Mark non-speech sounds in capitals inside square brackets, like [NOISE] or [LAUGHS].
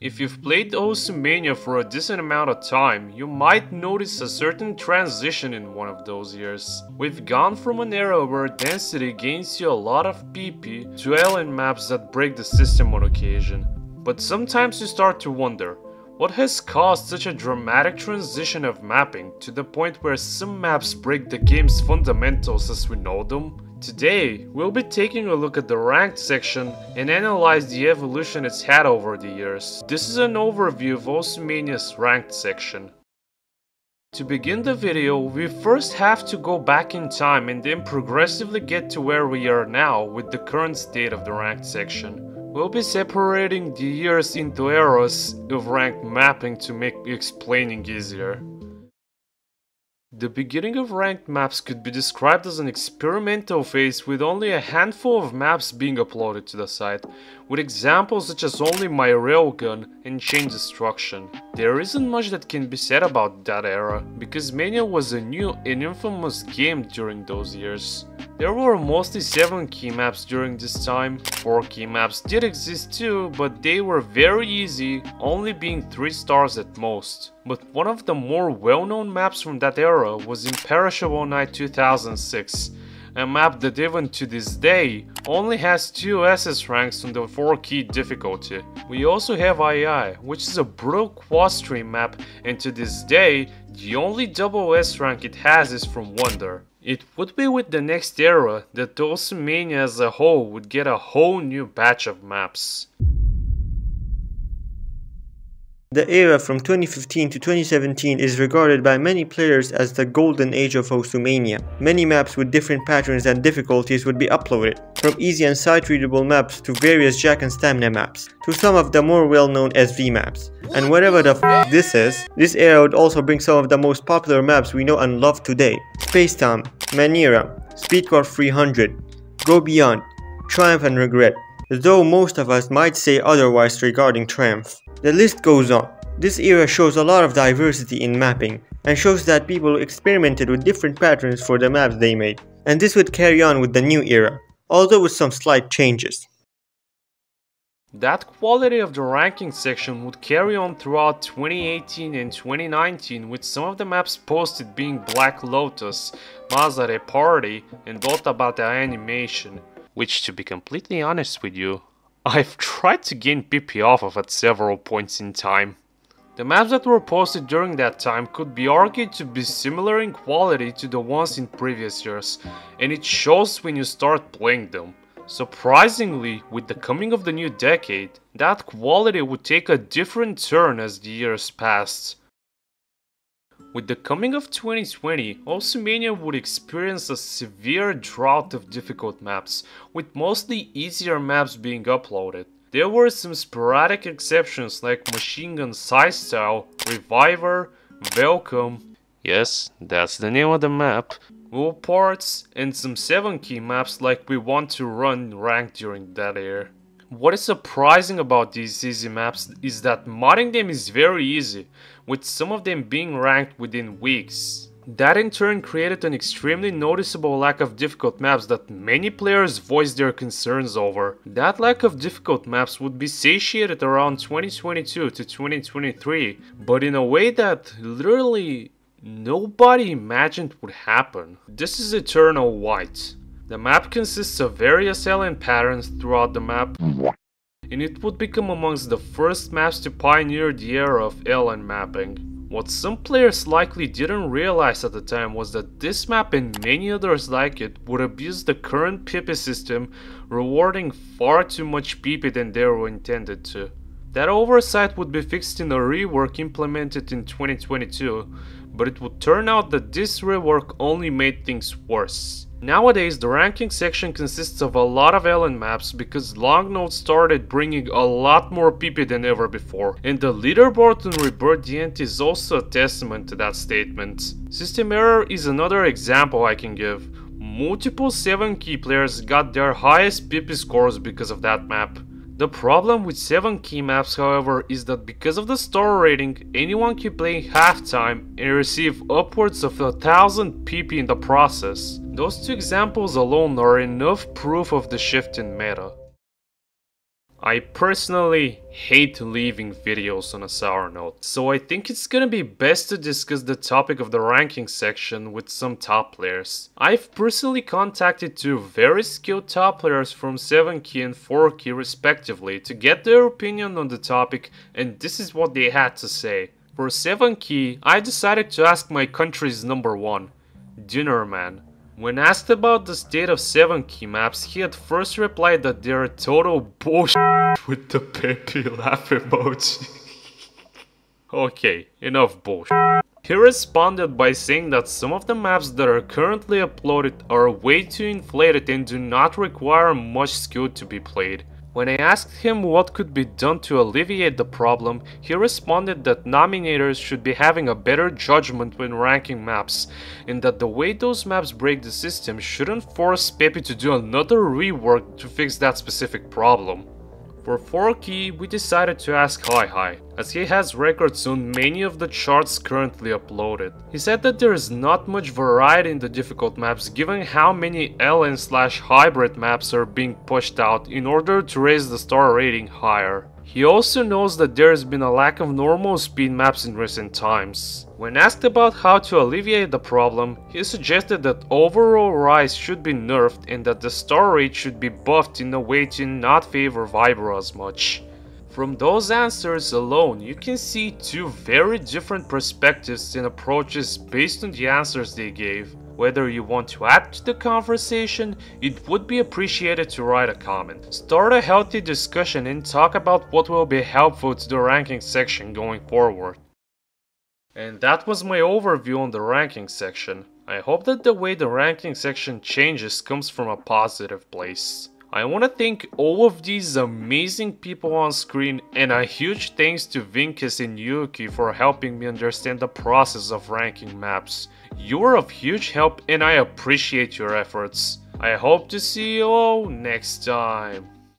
If you've played Osu!Mania for a decent amount of time, you might notice a certain transition in one of those years. We've gone from an era where density gains you a lot of PP to LN maps that break the system on occasion. But sometimes you start to wonder, what has caused such a dramatic transition of mapping to the point where some maps break the game's fundamentals as we know them? Today, we'll be taking a look at the ranked section and analyze the evolution it's had over the years. This is an overview of Osu!Mania's ranked section. To begin the video, we first have to go back in time and then progressively get to where we are now with the current state of the ranked section. We'll be separating the years into eras of ranked mapping to make explaining easier. The beginning of ranked maps could be described as an experimental phase with only a handful of maps being uploaded to the site, with examples such as only my railgun and chain destruction. There isn't much that can be said about that era, because Mania was a new and infamous game during those years. There were mostly 7 key maps during this time, 4 key maps did exist too, but they were very easy, only being 3 stars at most. But one of the more well-known maps from that era was Imperishable Night 2006, a map that even to this day only has 2 SS ranks on the 4 key difficulty. We also have II, which is a brutal quad stream map and to this day the only double S rank it has is from Wonder. It would be with the next era that Osu!Mania as a whole would get a whole new batch of maps. The era from 2015 to 2017 is regarded by many players as the golden age of Osu!Mania. Many maps with different patterns and difficulties would be uploaded, from easy and sight-readable maps to various jack and stamina maps, to some of the more well-known SV maps. And whatever the f this is, this era would also bring some of the most popular maps we know and love today. Spacetown, Manera, Speedcore 300, Go Beyond, Triumph and Regret, though most of us might say otherwise regarding Triumph. The list goes on. This era shows a lot of diversity in mapping, and shows that people experimented with different patterns for the maps they made. And this would carry on with the new era, although with some slight changes. That quality of the ranking section would carry on throughout 2018 and 2019 with some of the maps posted being Black Lotus, Mazare Party and Dotabata Animation, which to be completely honest with you, I've tried to gain PP off of at several points in time. The maps that were posted during that time could be argued to be similar in quality to the ones in previous years, and it shows when you start playing them. Surprisingly, with the coming of the new decade, that quality would take a different turn as the years passed. With the coming of 2020, Osu!Mania would experience a severe drought of difficult maps, with mostly easier maps being uploaded. There were some sporadic exceptions like Machine Gun Style, Reviver, Welcome, yes, that's the name of the map, Wool Parts, and some 7 key maps like we want to run ranked during that year. What is surprising about these easy maps is that modding them is very easy, with some of them being ranked within weeks. That in turn created an extremely noticeable lack of difficult maps that many players voiced their concerns over. That lack of difficult maps would be satiated around 2022 to 2023, but in a way that literally nobody imagined would happen. This is Eternal White. The map consists of various LN patterns throughout the map, and it would become amongst the first maps to pioneer the era of LN mapping. What some players likely didn't realize at the time was that this map and many others like it would abuse the current PP system, rewarding far too much PP than they were intended to. That oversight would be fixed in a rework implemented in 2022, but it would turn out that this rework only made things worse. Nowadays, the ranking section consists of a lot of LN maps because Long note started bringing a lot more PP than ever before, and the leaderboard on Rebirth the is also a testament to that statement. System error is another example I can give. Multiple 7 key players got their highest PP scores because of that map. The problem with 7 key maps however is that because of the star rating, anyone can play half-time and receive upwards of a thousand PP in the process. Those two examples alone are enough proof of the shift in meta. I personally hate leaving videos on a sour note, so I think it's gonna be best to discuss the topic of the ranking section with some top players. I've personally contacted two very skilled top players from 7K and 4K respectively to get their opinion on the topic and this is what they had to say. For 7K, I decided to ask my country's number 1, Dinnerman. When asked about the state of 7 key maps, he at first replied that they're total bullshit [LAUGHS] with the Pepe [LAUGHS] laugh emoji. [LAUGHS] okay, enough bullshit. He responded by saying that some of the maps that are currently uploaded are way too inflated and do not require much skill to be played. When I asked him what could be done to alleviate the problem, he responded that nominators should be having a better judgment when ranking maps, and that the way those maps break the system shouldn't force peppy to do another rework to fix that specific problem. For 4Key, we decided to ask Hi-Hi, as he has records on many of the charts currently uploaded. He said that there is not much variety in the difficult maps given how many LN slash hybrid maps are being pushed out in order to raise the star rating higher. He also knows that there has been a lack of normal speed maps in recent times. When asked about how to alleviate the problem, he suggested that overall rise should be nerfed and that the star rate should be buffed in a way to not favor Vibro as much. From those answers alone, you can see two very different perspectives and approaches based on the answers they gave. Whether you want to add to the conversation, it would be appreciated to write a comment. Start a healthy discussion and talk about what will be helpful to the ranking section going forward. And that was my overview on the ranking section. I hope that the way the ranking section changes comes from a positive place. I want to thank all of these amazing people on screen and a huge thanks to Vincus and Yuuki for helping me understand the process of ranking maps. You are of huge help and I appreciate your efforts. I hope to see you all next time.